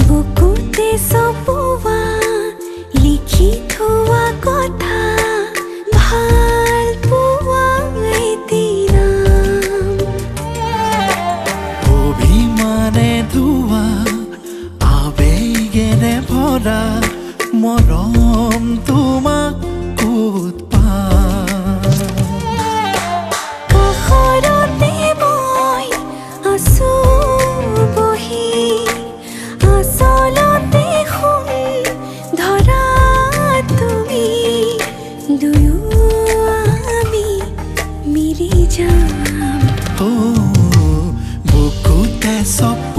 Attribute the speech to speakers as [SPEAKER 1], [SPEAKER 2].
[SPEAKER 1] বুকুতে চপোৱা লিখি থোৱা কথা ভাল পোৱা
[SPEAKER 2] অভিমানে ধোৱা আবেগেৰে ভৰা মৰম তোমাক
[SPEAKER 1] মিলি যাম
[SPEAKER 2] অ' বুকুতে চপোৱা লিখি